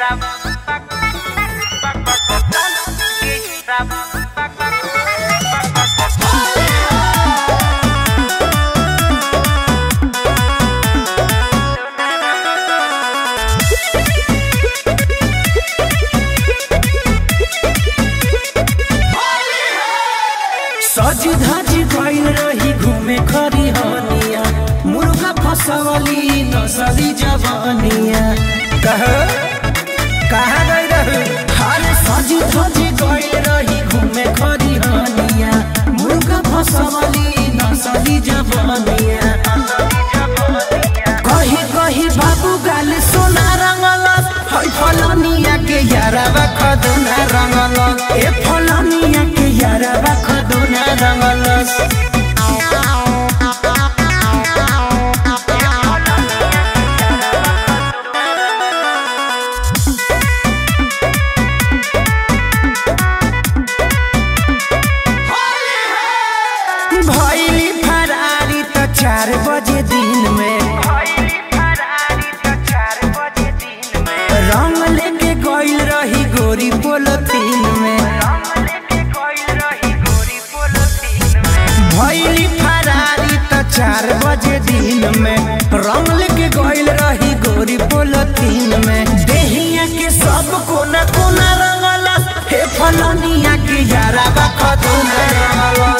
Bye. यारावा खदुना रंगलस ए फलनिया के यारावा खदुना रंगलस भैली फरारी त चार बजे दिन चार बजे दिन में। रंग लेके गइल रही गोरी पोलथीन में। देहिया के सब कोना कोना रंगला। हे फलनिया के याराबा खदुना रंगलस हे